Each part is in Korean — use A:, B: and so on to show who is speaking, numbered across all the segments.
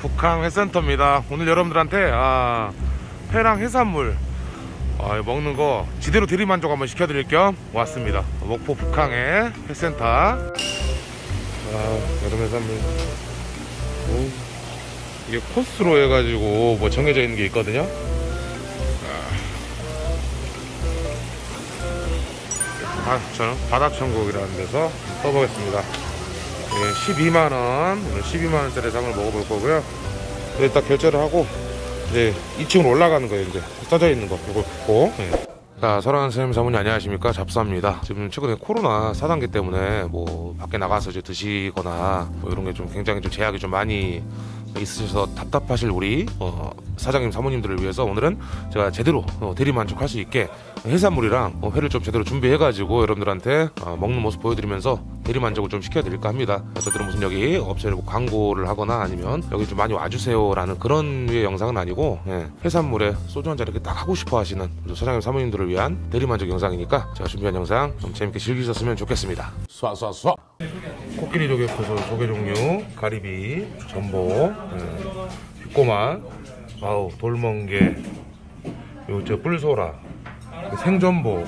A: 북항 회센터입니다. 오늘 여러분들한테 아, 회랑 해산물 아, 먹는 거 지대로 대리만족 한번 시켜드릴 겸 왔습니다. 목포 북항의 회센터. 아, 여름 해산물. 오, 이게 코스로 해가지고 뭐 정해져 있는 게 있거든요. 아, 저는 바다천국이라는 데서 써보겠습니다. 예, 12만원 오늘 12만원짜리 상을 먹어볼 거고요 일단 결제를 하고 이제 2층으로 올라가는 거예요 이제 써져 있는 거 이거 보고 예. 자 설아는 선생님 사모님 안녕하십니까 잡사입니다 지금 최근에 코로나 4단계 때문에 뭐 밖에 나가서 이제 드시거나 뭐 이런 게 좀 굉장히 좀 제약이 좀 많이 있으셔서 답답하실 우리 어, 사장님 사모님들을 위해서 오늘은 제가 제대로 어, 대리 만족할 수 있게 해산물이랑 어, 회를 좀 제대로 준비해가지고 여러분들한테 어, 먹는 모습 보여드리면서 대리 만족을 좀 시켜드릴까 합니다. 저들은 무슨 여기 업체를 뭐 광고를 하거나 아니면 여기 좀 많이 와주세요라는 그런 류의 영상은 아니고 예, 해산물에 소주 한 잔 이렇게 딱 하고 싶어 하시는 사장님 사모님들을 위한 대리 만족 영상이니까 제가 준비한 영상 좀 재밌게 즐기셨으면 좋겠습니다. 쏴쏴쏴. 코끼리 조개 코소 조개 종류, 가리비, 전복, 예, 비꼬만, 아우 돌멍게, 요저 뿔소라, 생전복,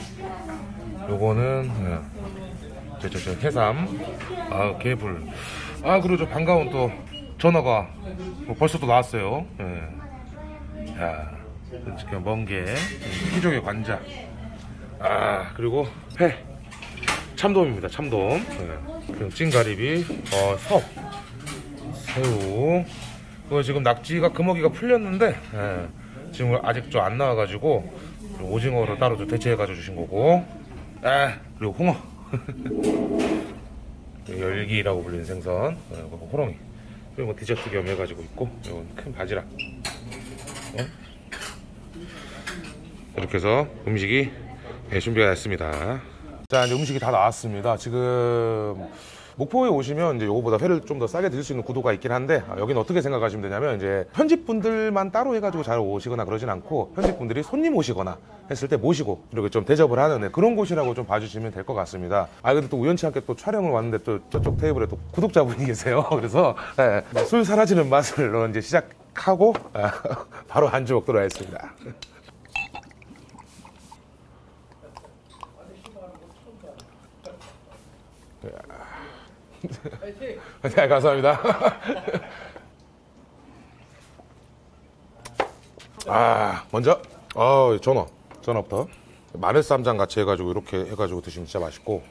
A: 요거는 예, 저, 저, 저 해삼, 아 개불, 아 그리고 저 반가운 또 전화가 뭐 벌써 또 나왔어요. 예. 자, 지금 멍게, 피조개 관자, 아 그리고 회. 참돔입니다. 참돔. 네. 그리고 찐가리비, 어, 섭, 새우. 그거 지금 낙지가 금어기가 풀렸는데 예, 지금 아직 좀 안 나와가지고 오징어로 따로 좀 대체해가지고 주신 거고. 아 그리고 홍어. 열기라고 불리는 생선, 예, 그리고 호롱이. 그리고 뭐 디저트 겸 해가지고 있고, 이건 큰 바지락. 어? 이렇게 해서 음식이 예, 준비가 됐습니다. 자, 이제 음식이 다 나왔습니다. 지금 목포에 오시면 이제 요거보다 회를 좀 더 싸게 드실 수 있는 구도가 있긴 한데 아, 여기는 어떻게 생각하시면 되냐면 이제 편집 분들만 따로 해가지고 잘 오시거나 그러진 않고 편집 분들이 손님 오시거나 했을 때 모시고 이렇게 좀 대접을 하는 네, 그런 곳이라고 좀 봐주시면 될 것 같습니다. 아 근데 또 우연치 않게 또 촬영을 왔는데 또 저쪽 테이블에 또 구독자분이 계세요. 그래서 예, 술 사라지는 맛으로 이제 시작하고 아, 바로 안주 먹도록 하겠습니다. 네, 감사합니다. 아, 먼저, 어, 전어. 전어부터. 마늘 쌈장 같이 해가지고, 이렇게 해가지고 드시면 진짜 맛있고.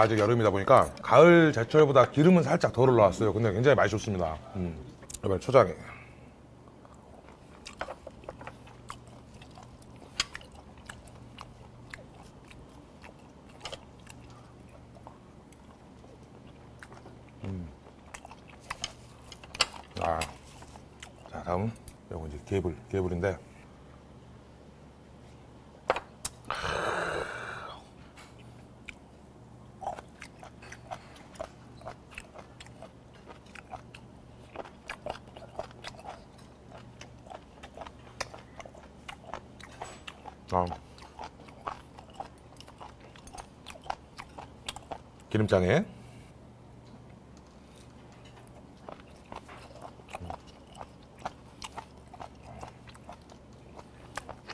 A: 지금 아직 여름이다 보니까 가을 제철보다 기름은 살짝 덜 올라왔어요. 근데 굉장히 맛이 좋습니다. 음. 이번에 초장에. 음. 아. 자, 다음. 요거 이제 개불, 개불인데. 아. 기름장에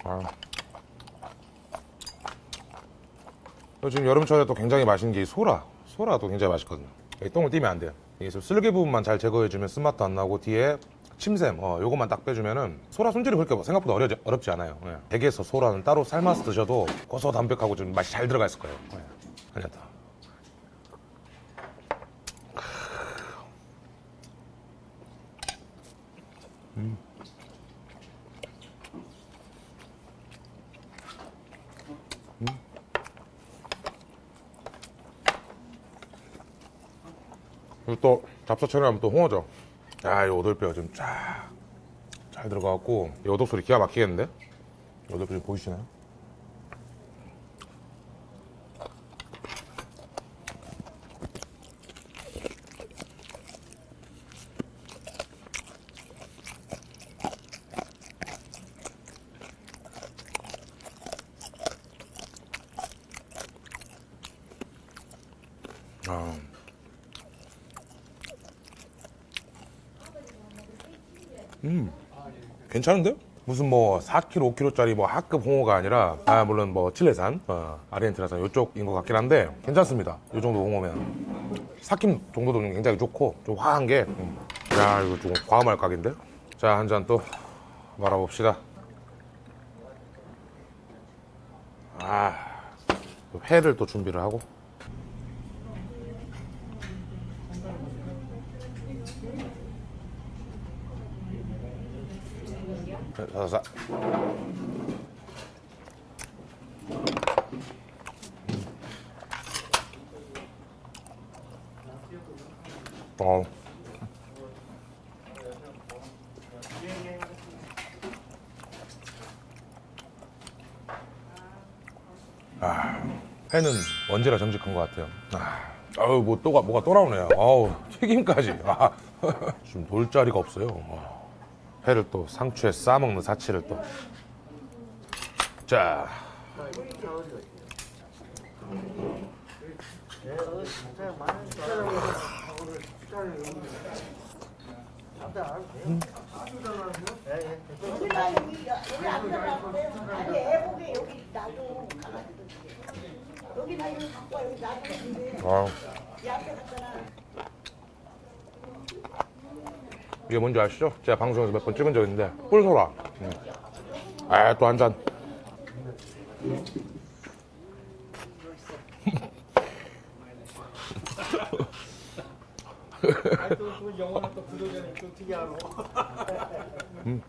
A: 아. 지금 여름철에 또 굉장히 맛있는 게 이 소라 소라도 굉장히 맛있거든요 여기 똥을 띄면 안 돼요 이게 좀 쓸개 부분만 잘 제거해주면 쓴맛도 안 나고 뒤에 침샘 어 요것만 딱 빼주면은 소라 손질이 그렇게 생각보다 어려, 어렵지 않아요 예. 댁에서 소라는 따로 삶아서 드셔도 고소담백하고 좀 맛이 잘 들어가 있을 거예요 예. 음. 그리고 또 잡사처럼 하면 또 홍어죠 야이 오돌뼈 지금 쫙잘 들어가갖고 이 오돌 소리 기가 막히겠는데? 오돌뼈 지금 보이시나요? 음, 괜찮은데요? 무슨 뭐 4kg, 5kg짜리 뭐 하급 홍어가 아니라 아 물론 뭐 칠레산, 어, 아르헨티나산 이쪽인 것 같긴 한데 괜찮습니다. 이 정도 홍어면 4kg 정도도 굉장히 좋고 좀 화한 게, 음. 야 이거 좀 과음할 각인데? 자 한 잔 또 말아봅시다. 아, 또 회를 또 준비를 하고. 자자자. 어. 아, 회는 언제나 정직한 것 같아요. 아, 아유 뭐 또가 뭐가 또 나오네요. 아우 튀김까지. 아, 지금 놀 자리가 없어요. 아. 회를 또 상추에 싸먹는 사치를 또. 자.
B: 앉아라고 아니 애복에 여기 놔둬 강아지들 여기 나
A: 이게 뭔지 아시죠? 제가 방송에서 몇 번 찍은 적 있는데 꿀소라. 음. 아, 또 한 잔. 음.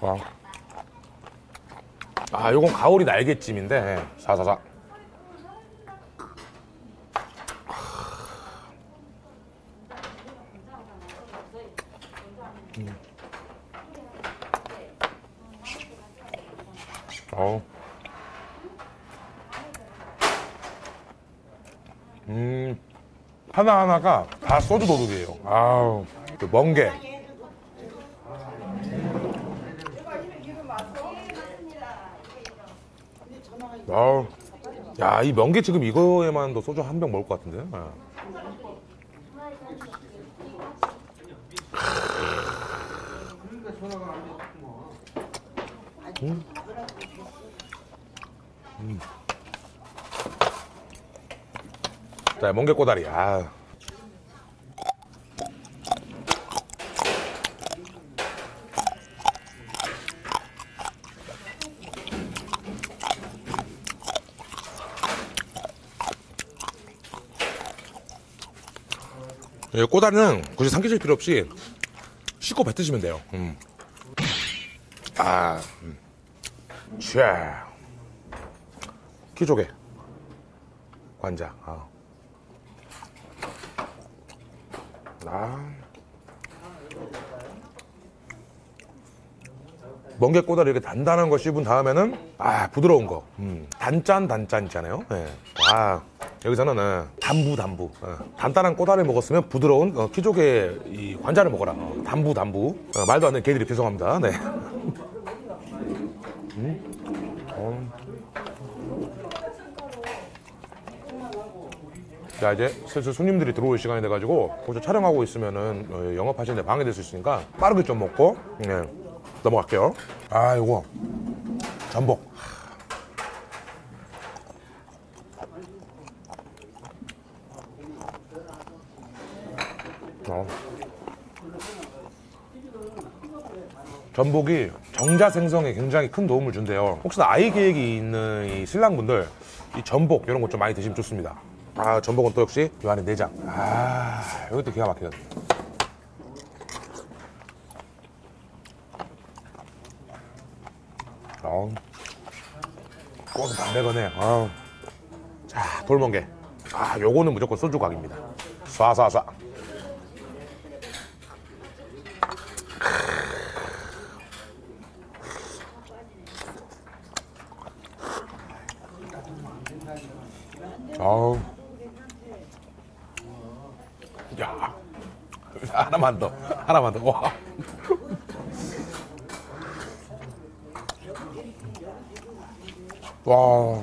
A: 와. 아, 요건 가오리 날개찜인데, 예, 사사사. 어우. 음, 하나하나가 다 소주 도둑이에요. 아우, 그 멍게. 아우, 야, 이 멍게 지금 이거에만 도 소주 한 병 먹을 것 같은데? 아. 자, 멍게 꼬다리. 아. 이 꼬다리는 굳이 삼키실 필요 없이 씻고 뱉으시면 돼요. 음. 아, 음. 쫙. 키조개. 관자. 아. 아. 멍게 꼬다리 이렇게 단단한 거 씹은 다음에는 아 부드러운 거 음, 단짠 단짠 있잖아요 예. 아 여기서는 예, 단부 단부 예. 단단한 꼬다리 먹었으면 부드러운 어, 키조개 이 관자를 먹어라 어, 단부 단부 어, 말도 안 되는 개들이 죄송합니다 네. 자 이제 슬슬 손님들이 들어올 시간이 돼가지고 혹시 촬영하고 있으면은 어, 영업하시는데 방해될 수 있으니까 빠르게 좀 먹고 네, 넘어갈게요 아 이거 전복 어. 전복이 정자 생성에 굉장히 큰 도움을 준대요. 혹시나 아이 계획이 있는 이 신랑분들 이 전복 이런 거좀 많이 드시면 좋습니다. 아 전복은 또 역시 이 안에 내장. 아 이것도 기가 막히거든. 어. 꼬스 담백하네. 아 자, 돌멍게. 아, 요거는 무조건 소주각입니다. 쏴쏴쏴. 아우. 야. 하나만 더. 하나만 더. 와. 와.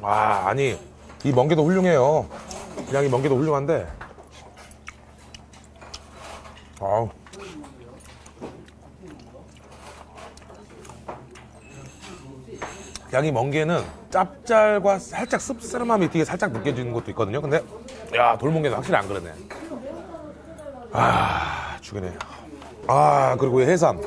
A: 와, 아니, 이 멍게도 훌륭해요. 그냥 이 멍게도 훌륭한데. 아우. 그냥 이 멍게는 짭짤과 살짝 씁쓸함이 되게 살짝 느껴지는 것도 있거든요. 근데, 야, 돌멍게는 확실히 안 그러네. 아, 죽이네. 아, 그리고 이 해삼.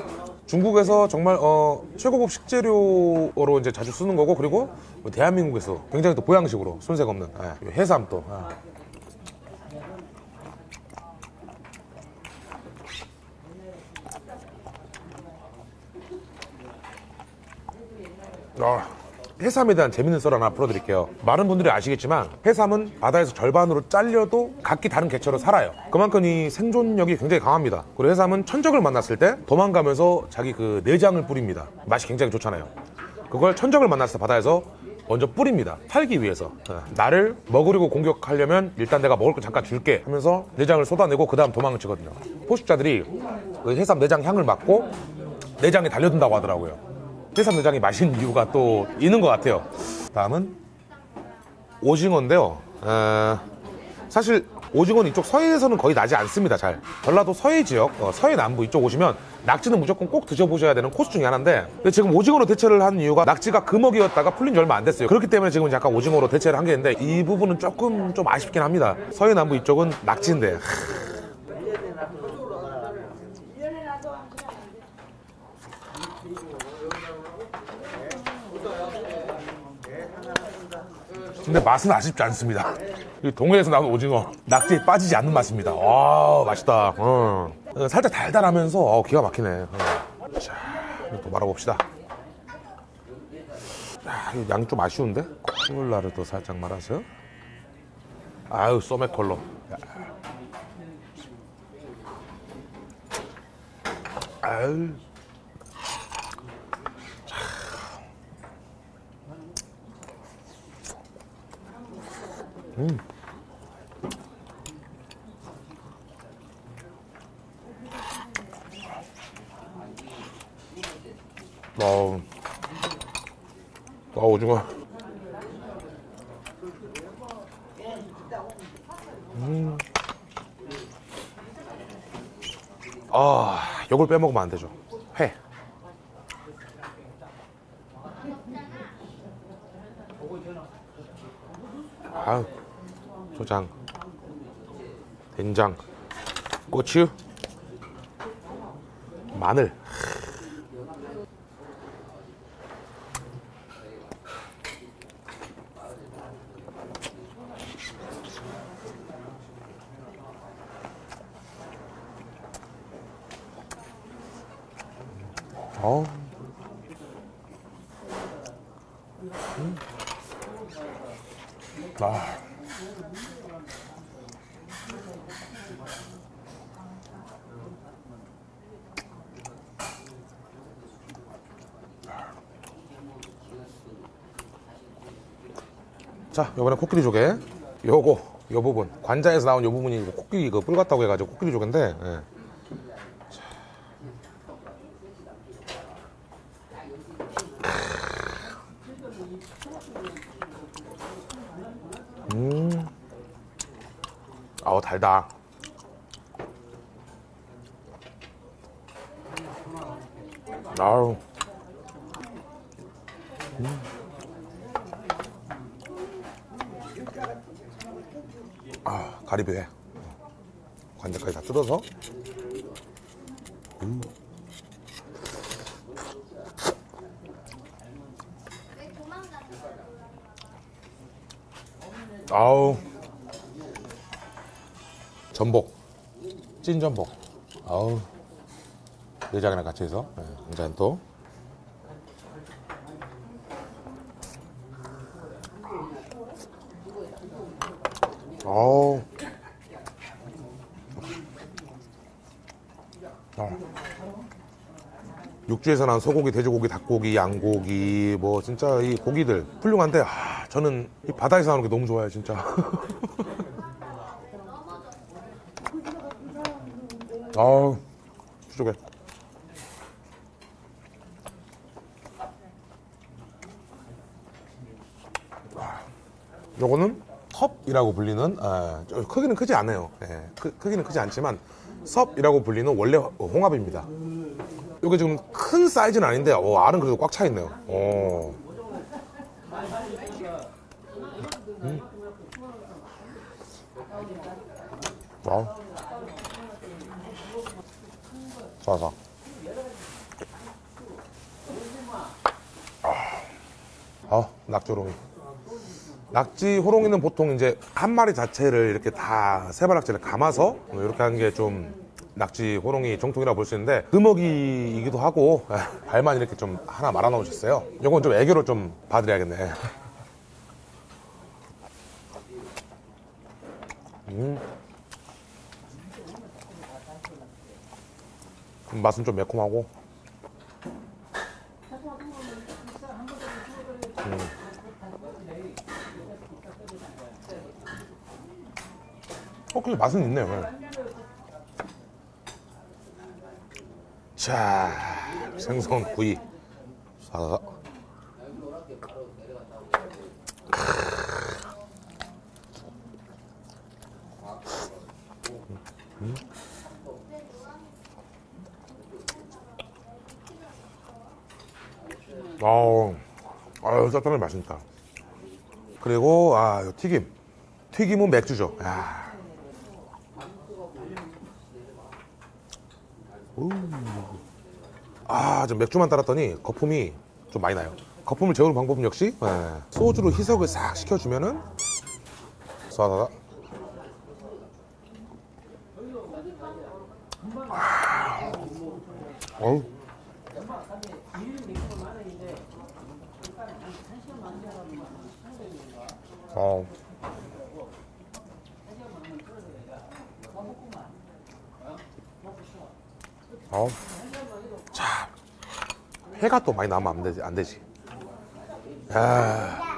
A: 중국에서 정말 어, 최고급 식재료로 이제 자주 쓰는 거고 그리고 뭐 대한민국에서 굉장히 또 보양식으로 손색 없는 예, 이 해삼 또. 아. 아, 해삼에 대한 재밌는 썰 하나 풀어드릴게요. 많은 분들이 아시겠지만 해삼은 바다에서 절반으로 잘려도 각기 다른 개체로 살아요. 그만큼 이 생존력이 굉장히 강합니다. 그리고 해삼은 천적을 만났을 때 도망가면서 자기 그 내장을 뿌립니다. 맛이 굉장히 좋잖아요. 그걸 천적을 만났을 때 바다에서 먼저 뿌립니다. 살기 위해서. 어, 나를 먹으려고 공격하려면 일단 내가 먹을 거 잠깐 줄게 하면서 내장을 쏟아내고 그 다음 도망을 치거든요. 포식자들이 그 해삼 내장 향을 맡고 내장에 달려든다고 하더라고요. 해삼 내장이 맛있는 이유가 또 있는 것 같아요. 다음은 오징어인데요. 어, 사실 오징어는 이쪽 서해에서는 거의 나지 않습니다. 잘 전라도 서해 지역, 어, 서해 남부 이쪽 오시면 낙지는 무조건 꼭 드셔보셔야 되는 코스 중에 하나인데 근데 지금 오징어로 대체를 한 이유가 낙지가 금어기였다가 풀린 지 얼마 안 됐어요. 그렇기 때문에 지금 약간 오징어로 대체를 한 게 있는데 이 부분은 조금 좀 아쉽긴 합니다. 서해 남부 이쪽은 낙지인데 하, 근데 맛은 아쉽지 않습니다. 이 동해에서 나온 오징어 낙지에 빠지지 않는 맛입니다. 와 맛있다. 어. 어, 살짝 달달하면서 어, 기가 막히네. 어. 자, 또 말아봅시다. 양이 좀 아쉬운데? 콜라를 또 살짝 말아서. 아유, 소맥 컬러. 야. 아유. 어, 아, 오징어. 음. 아, 이걸 빼먹으면 안 되죠. 회. 아유, 초장, 된장, 고추, 마늘. 어. 음. 아. 자, 이번에 코끼리 조개. 요거, 요 부분. 관자에서 나온 요 부분이 코끼리 이거 뿔 같다고 해가지고 코끼리 조개인데, 예. 아우 달다. 아우. 음. 아 가리비회. 관자까지 다 뜯어서. 음. 아우. 전복. 찐 전복. 아우. 네 내장이랑 같이 해서. 네, 한잔 또. 아우. 아. 육지에서 난 소고기, 돼지고기, 닭고기, 양고기 뭐 진짜 이 고기들. 훌륭한데 아, 저는 이 바다에서 나오는 게 너무 좋아요 진짜. 아우 수족해. 요거는 섭이라고 불리는 아, 저 크기는 크지 않아요. 예, 크, 크기는 크지 않지만 섭이라고 불리는 원래 홍합입니다. 이게 지금 큰 사이즈는 아닌데 오, 알은 그래도 꽉 차 있네요. 오. 음. 와. 싸사. 아, 낙조롱이. 낙지 호롱이는 보통 이제 한 마리 자체를 이렇게 다 세발낙지를 감아서 이렇게 하는 게 좀 낙지 호롱이 정통이라고 볼 수 있는데 금어기이기도 하고 에, 발만 이렇게 좀 하나 말아 놓으셨어요. 이건 좀 애교를 좀 봐드려야겠네. 음. 맛은 좀 매콤하고 어, 근데 맛은 있네요. 네. 자, 생선 구이. 사. 아우, 아유, 짭짤하게 맛있다. 그리고, 아, 요 튀김. 튀김은 맥주죠. 야. 우. 아, 좀 맥주만 따랐더니 거품이 좀 많이 나요. 거품을 재우는 방법은 역시 예, 소주로 희석을 싹 시켜주면은 쏴다다. 아. 어우. 어. 어. 자, 해가 또 많이 나면 안 되지. 안 되지. 야.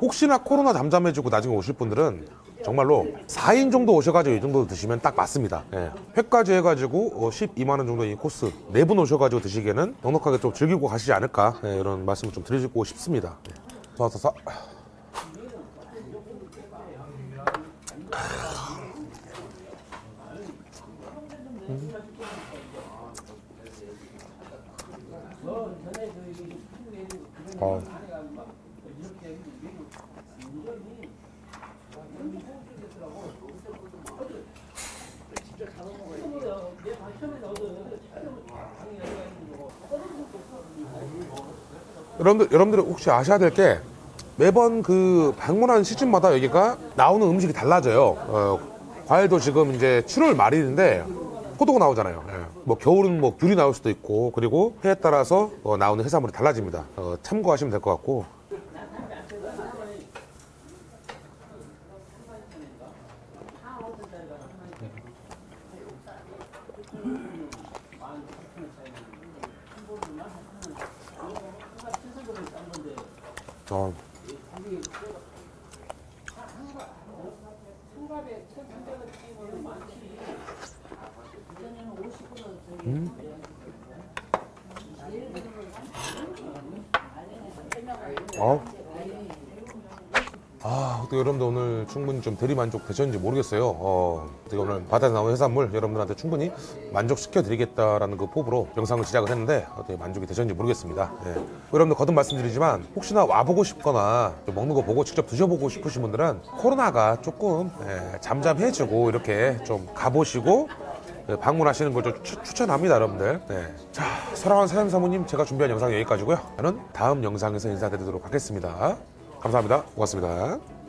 A: 혹시나 코로나 잠잠해지고 나중에 오실 분들은 정말로 4인 정도 오셔가지고 이 정도 드시면 딱 맞습니다. 예. 회까지 해가지고 12만원 정도 이 코스 4분 오셔가지고 드시기에는 넉넉하게 좀 즐기고 가시지 않을까 예, 이런 말씀을 좀 드리고 싶습니다. 예. 사사사. 어. 여러분들, 여러분들 혹시 아셔야 될 게 매번 그 방문하는 시즌마다 여기가 나오는 음식이 달라져요. 어, 과일도 지금 이제 7월 말일인데 포도가 나오잖아요. 예. 뭐 겨울은 뭐 귤이 나올 수도 있고 그리고 해에 따라서 어, 나오는 해산물이 달라집니다. 어, 참고하시면 될 것 같고. 어. 어? 아, 또 여러분들 오늘 충분히 좀 대리만족 되셨는지 모르겠어요. 어, 어떻게 오늘 바다에서 나온 해산물 여러분들한테 충분히 만족시켜 드리겠다라는 그 포부로 영상을 시작을 했는데 어떻게 만족이 되셨는지 모르겠습니다. 예. 여러분들 거듭 말씀드리지만 혹시나 와보고 싶거나 좀 먹는 거 보고 직접 드셔보고 싶으신 분들은 코로나가 조금 예, 잠잠해지고 이렇게 좀 가보시고 예, 방문하시는 걸좀 추천합니다, 여러분들. 네. 자, 사랑하는 사장 사모님, 제가 준비한 영상 여기까지고요. 저는 다음 영상에서 인사드리도록 하겠습니다. 감사합니다. 고맙습니다.